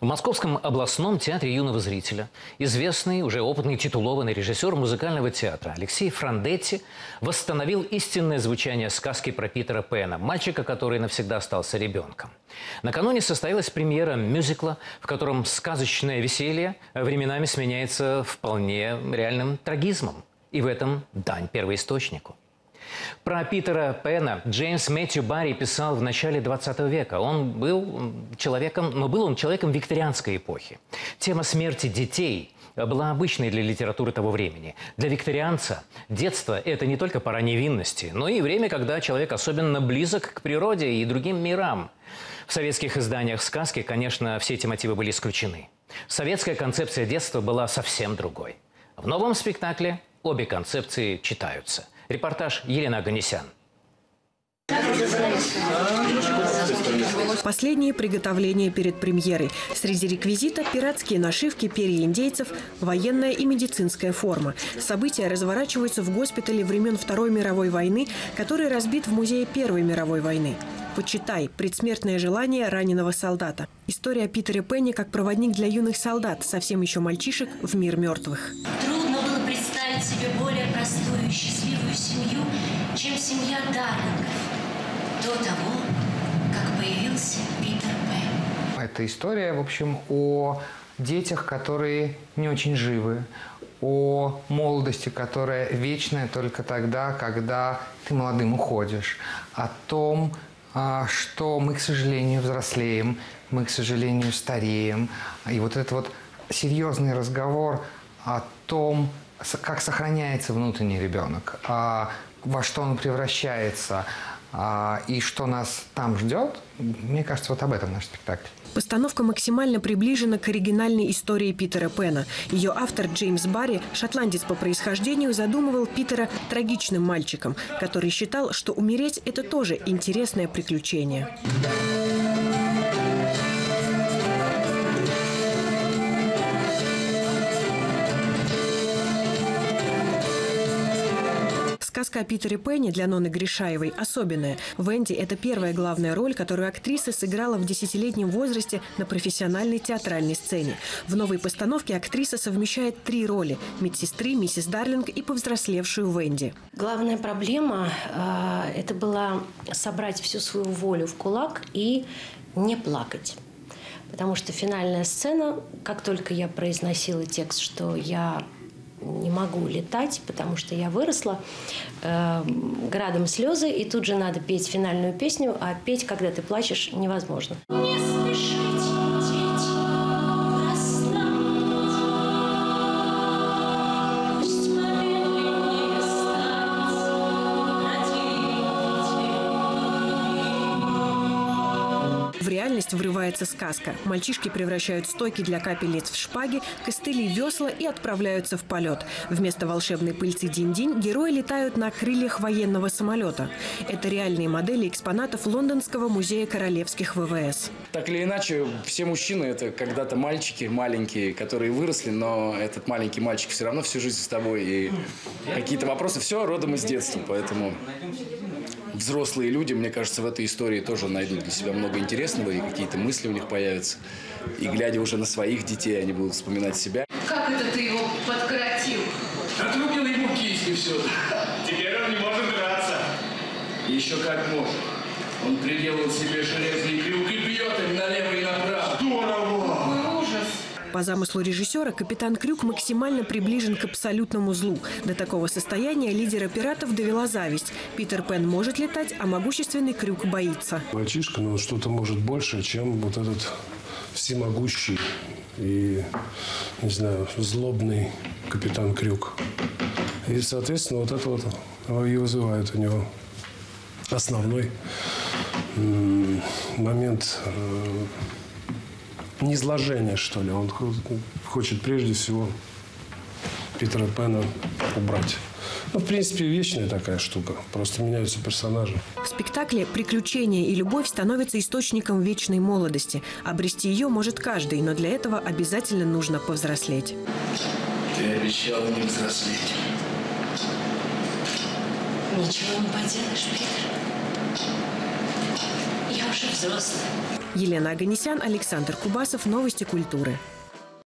В Московском областном театре юного зрителя известный, уже опытный титулованный режиссер музыкального театра Алексей Франдетти восстановил истинное звучание сказки про Питера Пэна, мальчика, который навсегда остался ребенком. Накануне состоялась премьера мюзикла, в котором сказочное веселье временами сменяется вполне реальным трагизмом. И в этом дань первоисточнику. Про Питера Пэна Джеймс Мэтью Барри писал в начале 20 века. Он был человеком, но был он человеком викторианской эпохи. Тема смерти детей была обычной для литературы того времени. Для викторианца детство – это не только пора невинности, но и время, когда человек особенно близок к природе и другим мирам. В советских изданиях сказки, конечно, все эти мотивы были исключены. Советская концепция детства была совсем другой. В новом спектакле обе концепции читаются – Репортаж Елена Аганесян. Последние приготовления перед премьерой. Среди реквизита – пиратские нашивки, перья индейцев, военная и медицинская форма. События разворачиваются в госпитале времен Второй мировой войны, который разбит в музее Первой мировой войны. «Почитай. Предсмертное желание раненого солдата». История Питера Пенни как проводник для юных солдат, совсем еще мальчишек, в мир мертвых. Трудно семью, чем семья Дарлинга до того, как появился Питер Пен. Это история, в общем, о детях, которые не очень живы, о молодости, которая вечная только тогда, когда ты молодым уходишь, о том, а, что мы, к сожалению, взрослеем, мы, к сожалению, стареем. И вот этот вот серьезный разговор о том, как сохраняется внутренний ребенок, а во что он превращается а, и что нас там ждет, мне кажется, вот об этом наш спектакль. Постановка максимально приближена к оригинальной истории Питера Пена. Ее автор Джеймс Барри, шотландец по происхождению, задумывал Питера трагичным мальчиком, который считал, что умереть – это тоже интересное приключение. Сказка о Питере Пенни для Ноны Гришаевой особенная. Венди – это первая главная роль, которую актриса сыграла в десятилетнем возрасте на профессиональной театральной сцене. В новой постановке актриса совмещает три роли – медсестры, миссис Дарлинг и повзрослевшую Венди. Главная проблема э, – это была собрать всю свою волю в кулак и не плакать. Потому что финальная сцена, как только я произносила текст, что я не могу летать, потому что я выросла э, градом слезы, и тут же надо петь финальную песню, а петь, когда ты плачешь, невозможно. Не реальность врывается сказка. Мальчишки превращают стойки для капельниц в шпаги, костыли весла и отправляются в полет. Вместо волшебной пыльцы Динь-Динь герои летают на крыльях военного самолета. Это реальные модели экспонатов Лондонского музея королевских ВВС. Так или иначе, все мужчины – это когда-то мальчики маленькие, которые выросли, но этот маленький мальчик все равно всю жизнь с тобой. И какие-то вопросы – все родом из детства. Поэтому взрослые люди, мне кажется, в этой истории тоже найдут для себя много интересного, и какие-то мысли у них появятся. И глядя уже на своих детей, они будут вспоминать себя. Как это ты его подкоротил? Отрубил ему кисть и все. Теперь он не может драться. Еще как может. Он приделал себе железный крюк и По замыслу режиссера, капитан Крюк максимально приближен к абсолютному злу. До такого состояния лидера пиратов довела зависть. Питер Пен может летать, а могущественный Крюк боится. Мальчишка, но что-то может больше, чем вот этот всемогущий и, не знаю, злобный капитан Крюк. И, соответственно, вот это вот и вызывает у него основной момент низложения, что ли. Он хочет прежде всего Питера Пена убрать. Ну, в принципе, вечная такая штука. Просто меняются персонажи. В спектакле «Приключения и любовь» становятся источником вечной молодости. Обрести ее может каждый, но для этого обязательно нужно повзрослеть. Ты обещал не взрослеть. Ничего не поделаешь, Питер. Взрослая. Елена Аганесян, Александр Кубасов. Новости культуры.